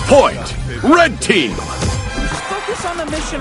point! Red team! Focus on the mission?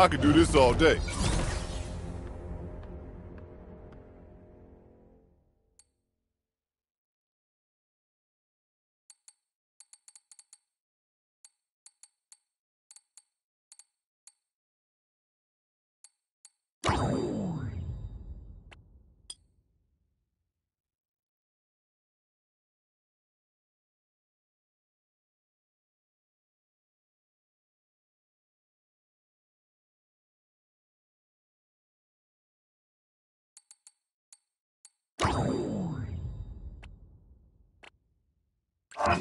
I could do this all day. You're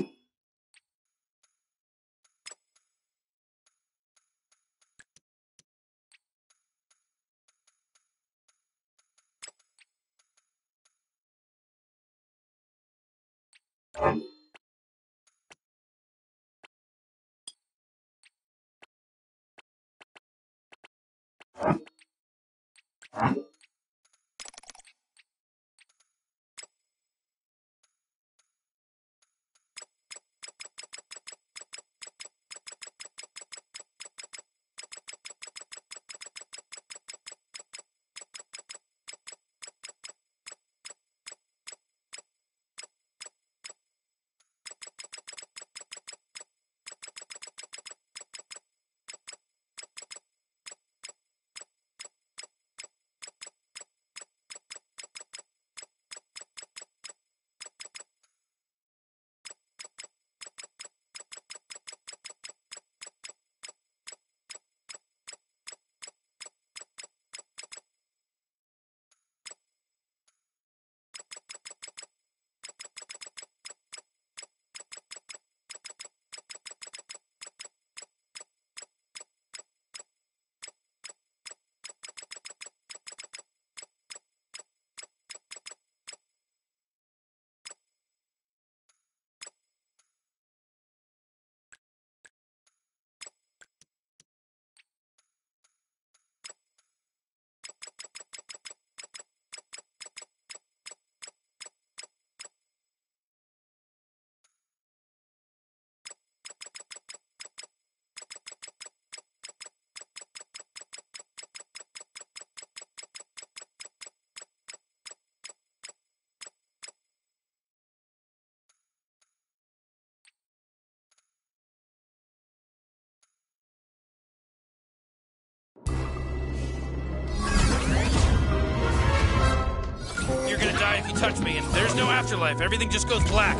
touch me, and there's no afterlife. Everything just goes black.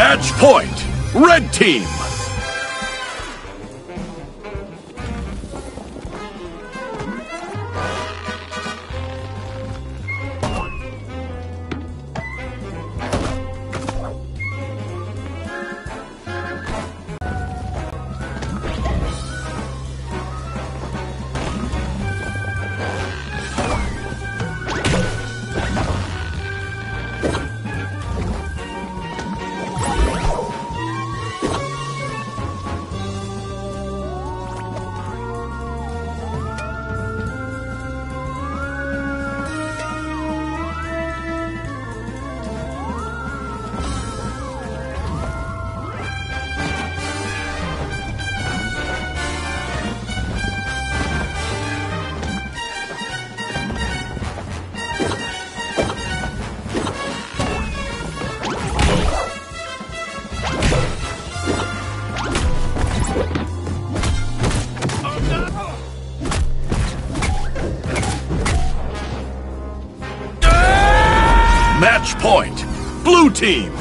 Match point. Red team. Point. Blue team.